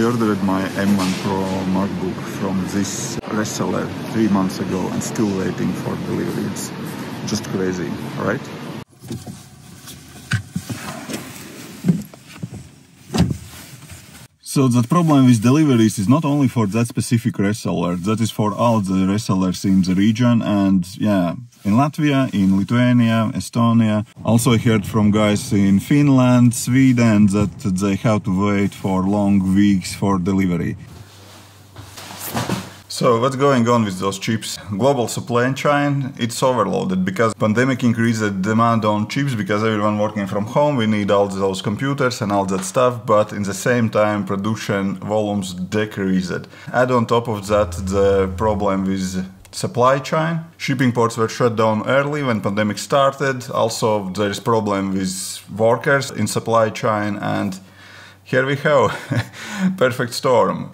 I ordered my M1 Pro MacBook from this reseller three months ago and still waiting for delivery. It's just crazy, right? So the problem with deliveries is not only for that specific reseller, that is for all the resellers in the region and yeah, in Latvia, in Lithuania, Estonia. Also I heard from guys in Finland, Sweden that they have to wait for long weeks for delivery. So what's going on with those chips? Global supply chain, it's overloaded because pandemic increased the demand on chips because everyone working from home, we need all those computers and all that stuff, but in the same time production volumes decreased. Add on top of that the problem with supply chain. Shipping ports were shut down early when pandemic started. Also there is problem with workers in supply chain and here we have perfect storm.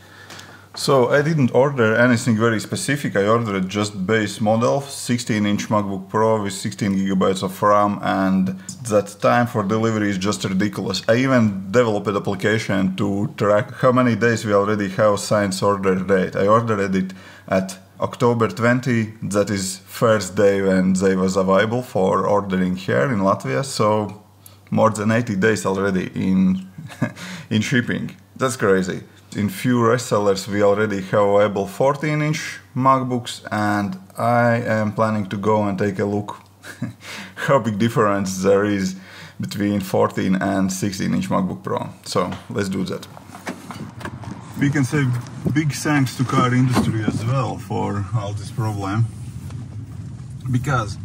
So I didn't order anything very specific. I ordered just base model, 16-inch MacBook Pro with 16 gigabytes of RAM, and that time for delivery is just ridiculous. I even developed an application to track how many days we already have since order date. I ordered it at October 20, that is first day when they was available for ordering here in Latvia, so more than 80 days already in in shipping. That's crazy in few resellers we already have available 14 inch MacBooks and I am planning to go and take a look how big difference there is between 14 and 16 inch MacBook Pro. So let's do that. We can say big thanks to car industry as well for all this problem. Because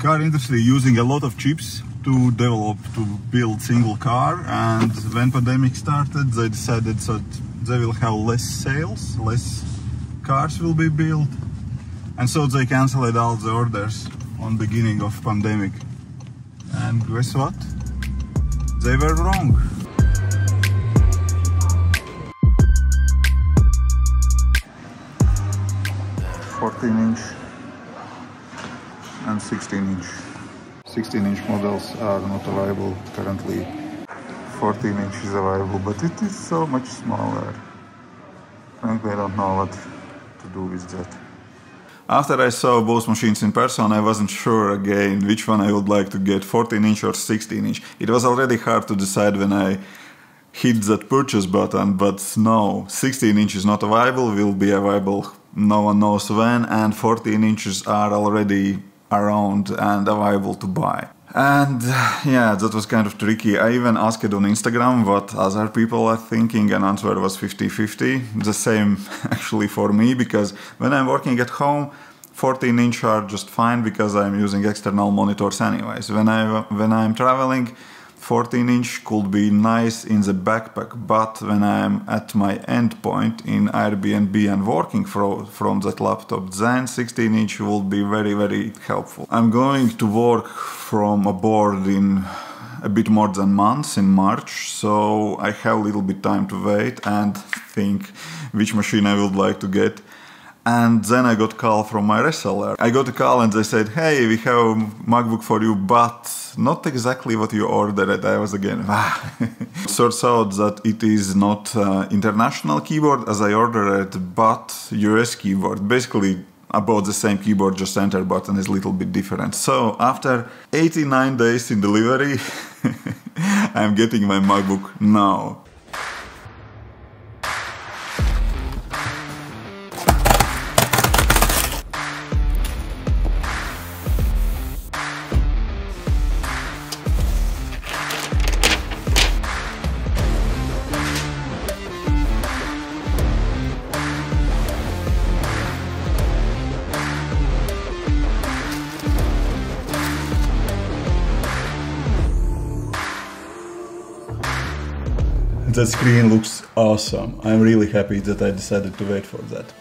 car industry using a lot of chips to develop to build single car and when pandemic started they decided that they will have less sales less cars will be built and so they canceled all the orders on beginning of pandemic. And guess what? They were wrong 14 inch and 16 inch. 16 inch models are not available currently. 14 inch is available but it is so much smaller. Frankly I don't know what to do with that. After I saw both machines in person, I wasn't sure again which one I would like to get 14 inch or 16 inch. It was already hard to decide when I hit that purchase button, but no, 16 inch is not available, will be available no one knows when, and 14 inches are already around and available to buy. And yeah, that was kind of tricky. I even asked on Instagram what other people are thinking, and answer was 50 50. The same actually for me, because when I'm working at home, 14 inch are just fine because I'm using external monitors anyways. When I when I'm traveling, 14 inch could be nice in the backpack, but when I'm at my endpoint in Airbnb and working from, from that laptop, then 16 inch will be very, very helpful. I'm going to work from abroad in a bit more than months in March, so I have a little bit time to wait and think which machine I would like to get. And then I got call from my reseller. I got a call and they said, hey, we have a MacBook for you, but not exactly what you ordered. I was again, ah. Sorts out that it is not uh, international keyboard as I ordered, but US keyboard. Basically, about the same keyboard, just enter button is a little bit different. So after 89 days in delivery, I'm getting my MacBook now. The screen looks awesome. I'm really happy that I decided to wait for that.